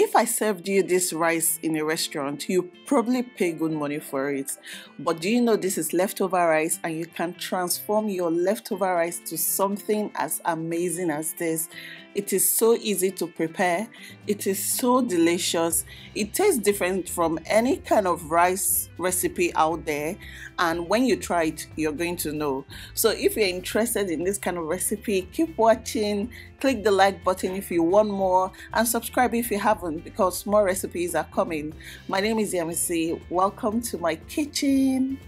if I served you this rice in a restaurant, you probably pay good money for it. But do you know this is leftover rice and you can transform your leftover rice to something as amazing as this? It is so easy to prepare. It is so delicious. It tastes different from any kind of rice recipe out there. And when you try it, you're going to know. So if you're interested in this kind of recipe, keep watching. Click the like button if you want more and subscribe if you haven't because more recipes are coming. My name is Yemisi. Welcome to my kitchen.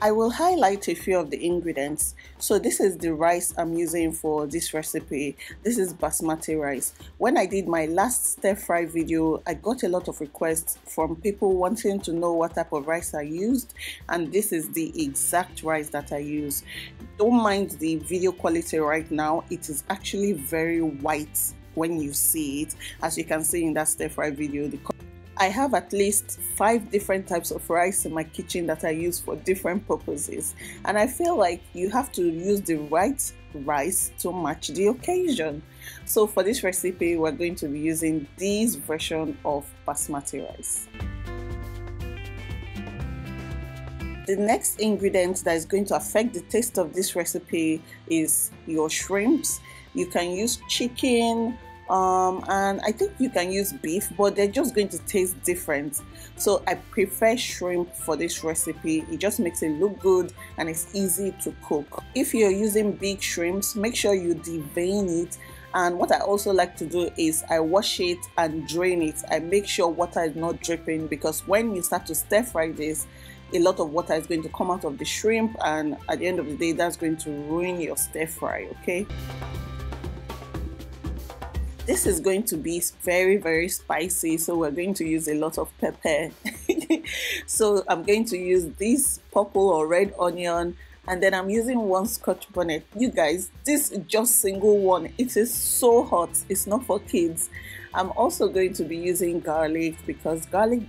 I will highlight a few of the ingredients. So this is the rice I'm using for this recipe. This is basmati rice. When I did my last stir fry video, I got a lot of requests from people wanting to know what type of rice I used and this is the exact rice that I use. Don't mind the video quality right now. It is actually very white when you see it. As you can see in that stir fry video, the I have at least five different types of rice in my kitchen that I use for different purposes. And I feel like you have to use the right rice to match the occasion. So for this recipe, we're going to be using this version of basmati rice. The next ingredient that is going to affect the taste of this recipe is your shrimps. You can use chicken, um, and I think you can use beef but they're just going to taste different. So I prefer shrimp for this recipe. It just makes it look good and it's easy to cook. If you're using big shrimps make sure you devein it. And what I also like to do is I wash it and drain it. I make sure water is not dripping because when you start to stir fry this a lot of water is going to come out of the shrimp and at the end of the day that's going to ruin your stir fry okay this is going to be very, very spicy, so we're going to use a lot of pepper. so I'm going to use this purple or red onion and then I'm using one scotch bonnet. You guys, this just single one. It is so hot. It's not for kids. I'm also going to be using garlic because garlic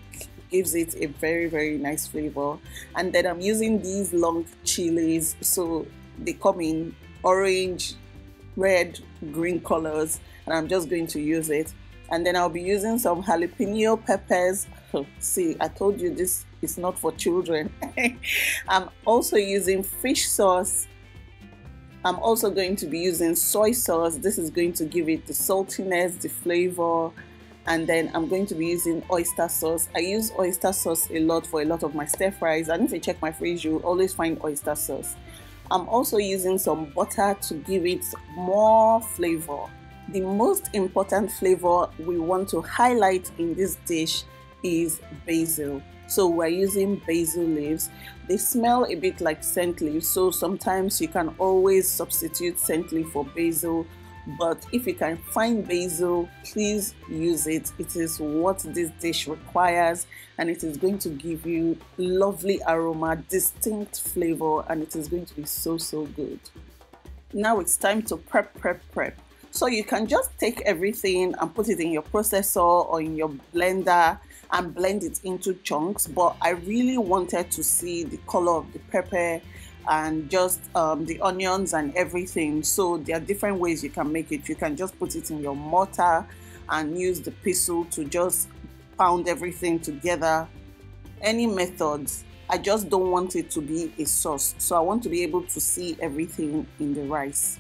gives it a very very nice flavor and then I'm using these long chilies so they come in orange red green colors and I'm just going to use it. And then I'll be using some jalapeno peppers. See I told you this is not for children. I'm also using fish sauce. I'm also going to be using soy sauce. This is going to give it the saltiness the flavor. And then I'm going to be using oyster sauce. I use oyster sauce a lot for a lot of my stir fries. And if you check my fridge you'll always find oyster sauce. I'm also using some butter to give it more flavor the most important flavor we want to highlight in this dish is basil. So we're using basil leaves. They smell a bit like scent leaves, so sometimes you can always substitute scent leaf for basil. But if you can find basil, please use it. It is what this dish requires and it is going to give you lovely aroma, distinct flavor, and it is going to be so, so good. Now it's time to prep, prep, prep. So you can just take everything and put it in your processor or in your blender and blend it into chunks. But I really wanted to see the color of the pepper and just um, the onions and everything. So there are different ways you can make it. You can just put it in your mortar and use the pestle to just pound everything together. Any methods. I just don't want it to be a sauce. So I want to be able to see everything in the rice.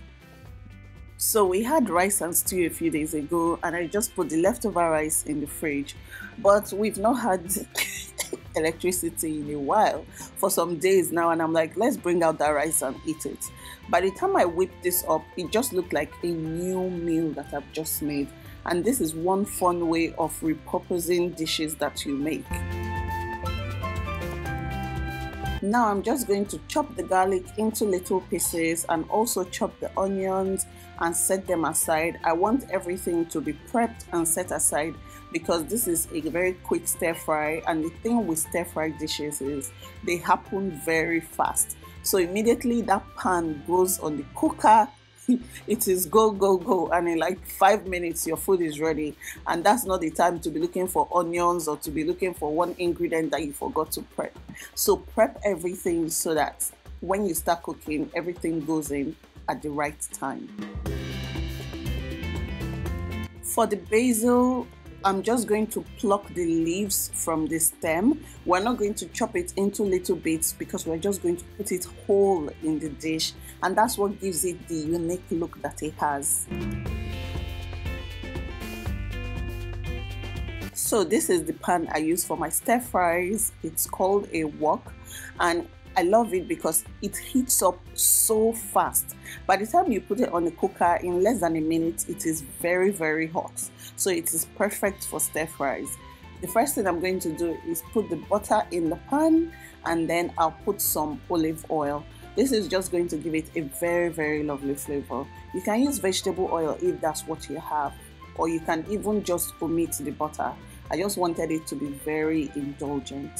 So we had rice and stew a few days ago and I just put the leftover rice in the fridge. But we've not had electricity in a while for some days now and I'm like let's bring out that rice and eat it. By the time I whipped this up it just looked like a new meal that I've just made and this is one fun way of repurposing dishes that you make. Now I'm just going to chop the garlic into little pieces and also chop the onions and set them aside. I want everything to be prepped and set aside because this is a very quick stir fry and the thing with stir fry dishes is they happen very fast. So immediately that pan goes on the cooker, it is go go go and in like five minutes your food is ready. And that's not the time to be looking for onions or to be looking for one ingredient that you forgot to prep. So prep everything so that when you start cooking everything goes in at the right time. For the basil I'm just going to pluck the leaves from the stem. We're not going to chop it into little bits because we're just going to put it whole in the dish and that's what gives it the unique look that it has. So this is the pan I use for my stir fries. It's called a wok and I love it because it heats up so fast. By the time you put it on the cooker in less than a minute, it is very, very hot. So it is perfect for stir fries. The first thing I'm going to do is put the butter in the pan and then I'll put some olive oil. This is just going to give it a very, very lovely flavor. You can use vegetable oil if that's what you have, or you can even just omit the butter. I just wanted it to be very indulgent.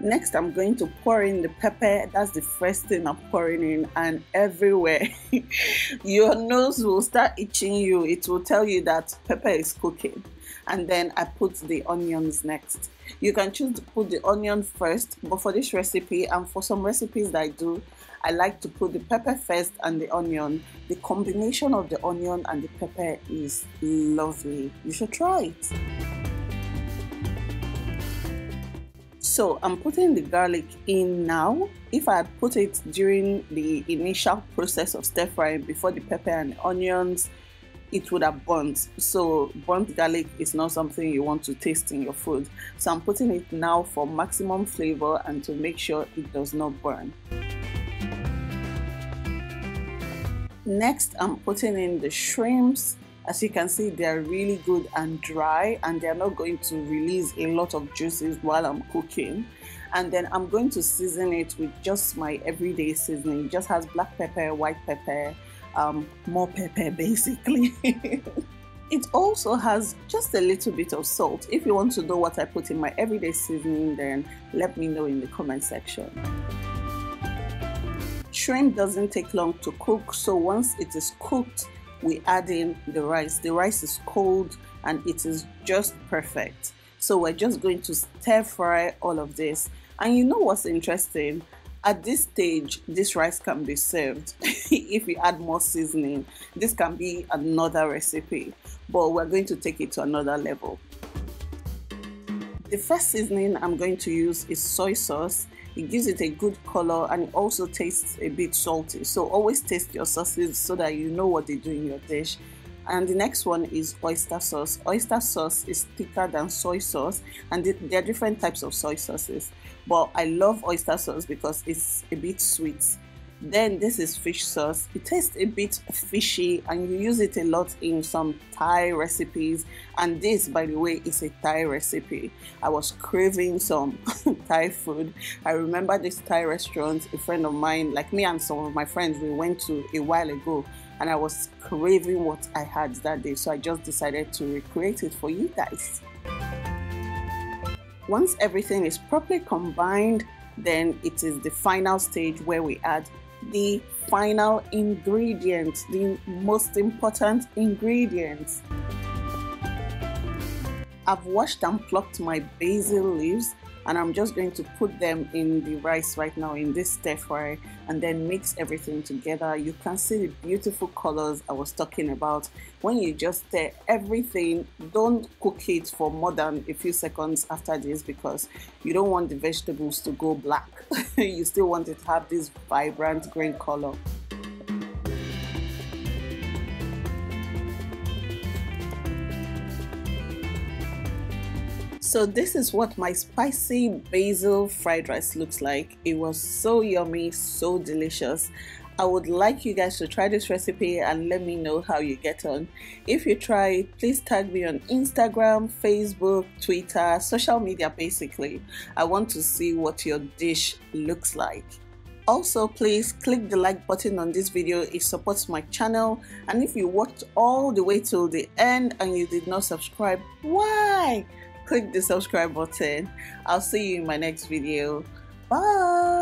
Next, I'm going to pour in the pepper. That's the first thing I'm pouring in, and everywhere your nose will start itching you. It will tell you that pepper is cooking. And then I put the onions next. You can choose to put the onion first, but for this recipe and for some recipes that I do, I like to put the pepper first and the onion. The combination of the onion and the pepper is lovely. You should try it. So I'm putting the garlic in now. If I had put it during the initial process of stir frying before the pepper and the onions, it would have burnt. So burnt garlic is not something you want to taste in your food. So I'm putting it now for maximum flavor and to make sure it does not burn. Next, I'm putting in the shrimps as you can see, they are really good and dry and they're not going to release a lot of juices while I'm cooking. And then I'm going to season it with just my everyday seasoning. It just has black pepper, white pepper, um, more pepper basically. it also has just a little bit of salt. If you want to know what I put in my everyday seasoning, then let me know in the comment section. Shrimp doesn't take long to cook, so once it is cooked, we add in the rice. The rice is cold and it is just perfect. So we're just going to stir fry all of this. And you know what's interesting? At this stage, this rice can be served. if you add more seasoning, this can be another recipe, but we're going to take it to another level. The first seasoning I'm going to use is soy sauce it gives it a good color and it also tastes a bit salty. So always taste your sauces so that you know what they do in your dish. And the next one is oyster sauce. Oyster sauce is thicker than soy sauce and there are different types of soy sauces. But i love oyster sauce because it's a bit sweet then this is fish sauce. It tastes a bit fishy and you use it a lot in some Thai recipes. And this, by the way, is a Thai recipe. I was craving some Thai food. I remember this Thai restaurant, a friend of mine, like me and some of my friends, we went to a while ago and I was craving what I had that day. So I just decided to recreate it for you guys. Once everything is properly combined, then it is the final stage where we add the final ingredient, the most important ingredient. I've washed and plucked my basil leaves and I'm just going to put them in the rice right now in this stir fry and then mix everything together. You can see the beautiful colors I was talking about. When you just stir everything, don't cook it for more than a few seconds after this because you don't want the vegetables to go black. you still want it to have this vibrant green color. So this is what my spicy basil fried rice looks like. It was so yummy, so delicious. I would like you guys to try this recipe and let me know how you get on. If you try it, please tag me on Instagram, Facebook, Twitter, social media basically. I want to see what your dish looks like. Also, please click the like button on this video. It supports my channel. And if you watched all the way till the end and you did not subscribe, why? Click the subscribe button. I'll see you in my next video. Bye.